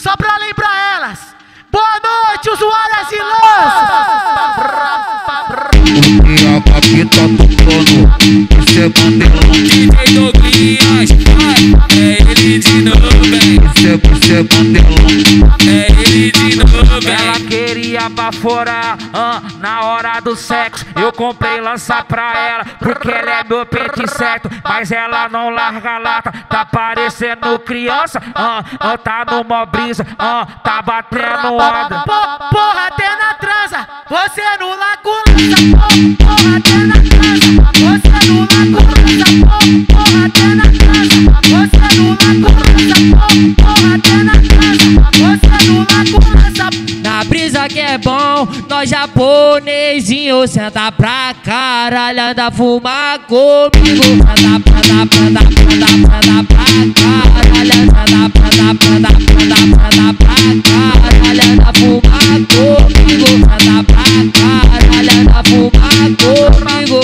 Só pra lembrar elas. Boa noite, usuárias e. DJ Douglinhas, vai, é ele de novo. Isso é, Ela queria baforar ah, na hora do sexo. Eu comprei lança pra ela, porque ela é meu pente certo. Mas ela não larga a lata, tá parecendo criança. Ah, ah, tá numa brisa, ah, tá batendo onda. Po- Porra, até na transa, você no laculança. Po- Porra, até na transa, você no laculança. Po- Porra, até na que é bom, nós japonesinho senta pra caralho, anda fumar comigo. Senta, senta, senta, senta, senta pra caralho, senta, senta, senta, senta, senta pra caralho, anda fumar comigo. Senta pra caralho, anda fumar comigo.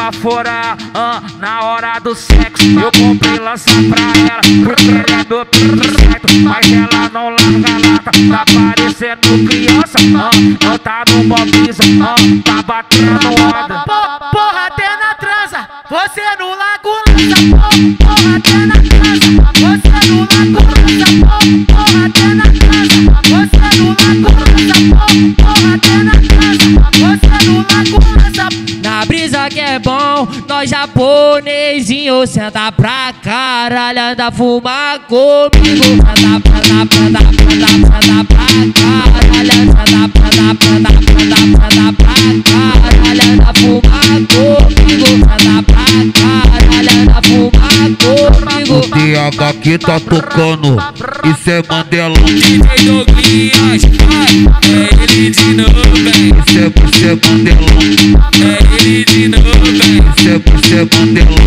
Queria baforar ah, na hora do sexo. Eu comprei lança pra ela, é meu pente certo. Mas ela não larga lata, tá parecendo criança. Ah, ah, tá numa brisa, ah, tá batendo onda. Po- Porra, até na transa, você no laculança. Po- Porra, até na transa, você no laculança. Po- Porra, até na transa, você no laculança. Po- Porra, até na transa, japonesinho senta pra caralho, anda fumar comigo. Senta, senta, senta, senta, senta pra caralho, senta, senta, senta, senta, senta pra caralho, O piaba aqui tá tocando, isso é vem. Isso é, isso é vem. Isso é, isso é bandelão.